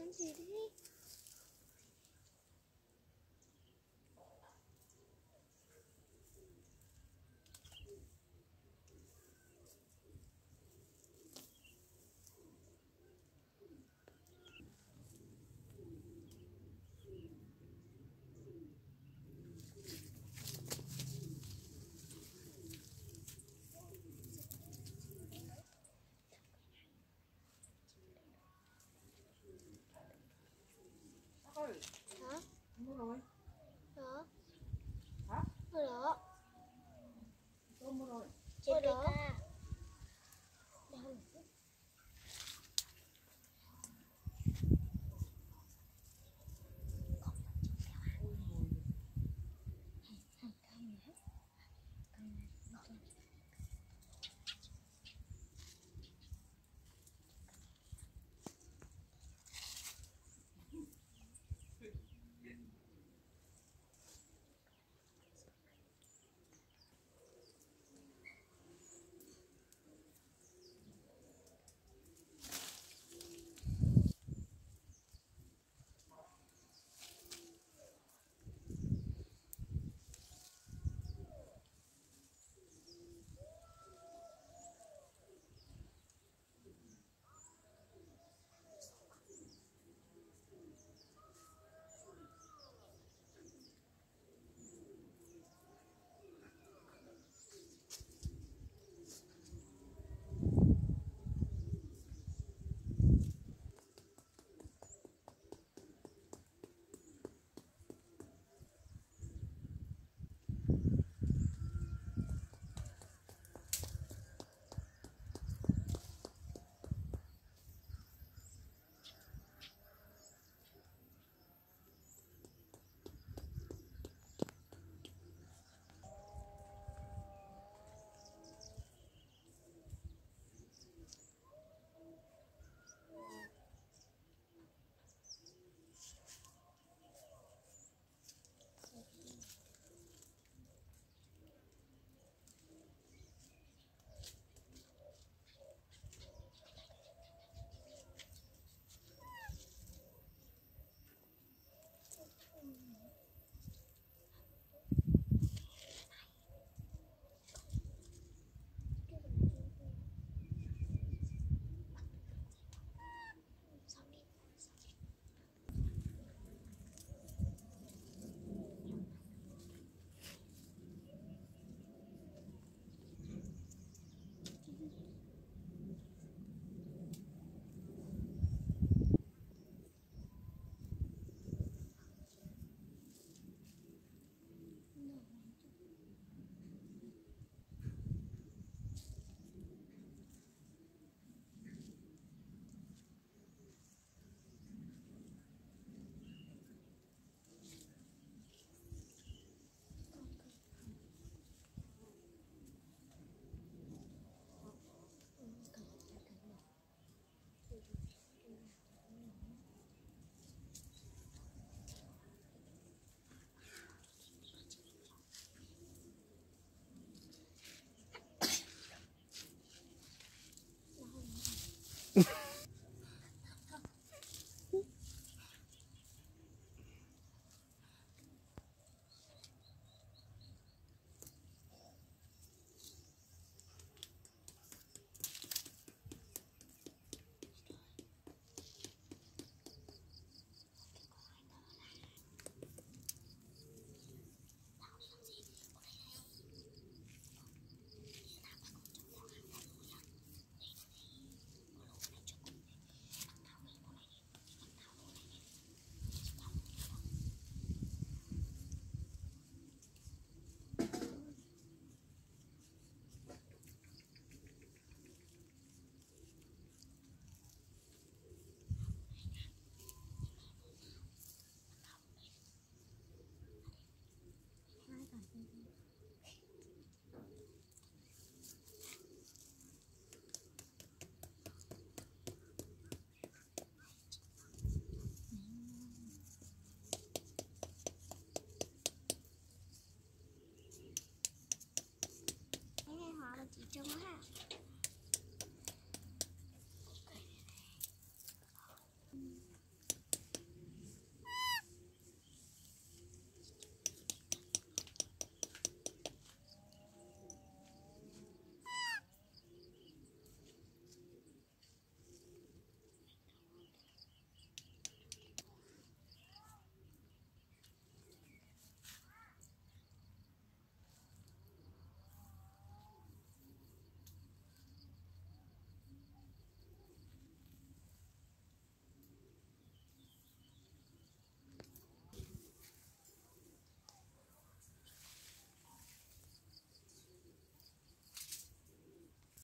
done today. Hả? mua rồi Đó. Hả? Đó. mua rồi Ở đó. 真好